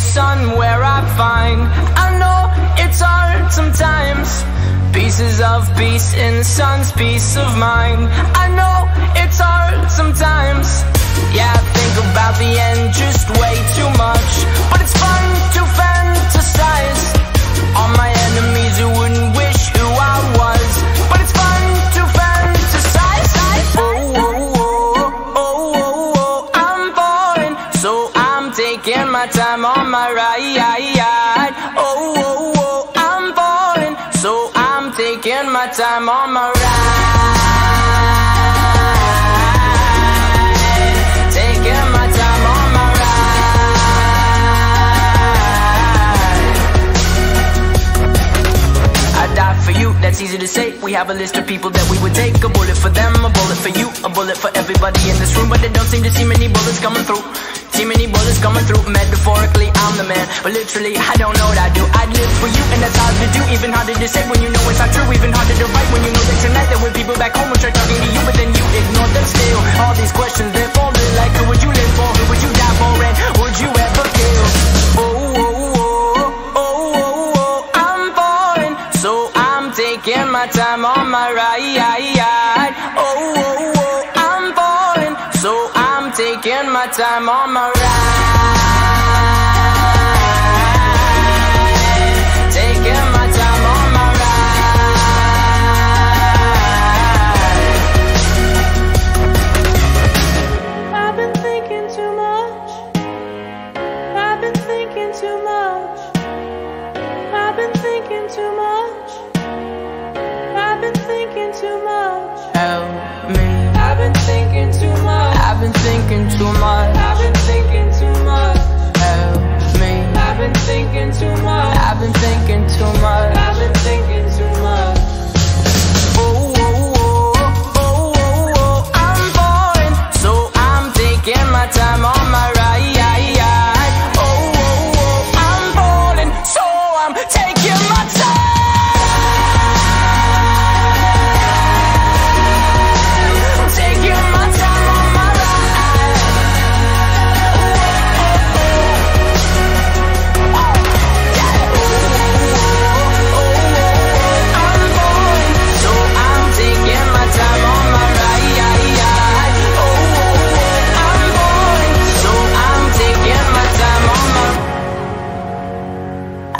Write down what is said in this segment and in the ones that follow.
sun where I find. I know it's hard sometimes. Pieces of peace in the sun's peace of mind. I know it's hard sometimes. Yeah, I think about the end taking my time on my ride. Oh, oh, oh, I'm falling So I'm taking my time on my ride. Taking my time on my ride. I die for you, that's easy to say. We have a list of people that we would take. A bullet for them, a bullet for you A bullet for everybody in this room. But they don't seem to see many bullets coming through See many bullets coming through Metaphorically, I'm the man. But literally, I don't know what I do. I'd live for you, and that's hard to do. Even harder to say when you know it's not true. Even harder to write when you know that tonight There were people back home who tried talking to you But then you ignored them still. All these questions, they're falling Like who would you live for? Who would you die for? And would you ever kill? Oh, oh, oh, oh, oh, oh I'm falling. So I'm taking my time on my ride. Oh, taking my time on my ride Taking my time on my ride I've been thinking too much. I've been thinking too much. I've been thinking too much. I've been thinking too much. My on my ride.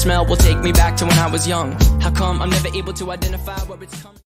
smell will take me back to when I was young. How come I'm never able to identify where it's coming?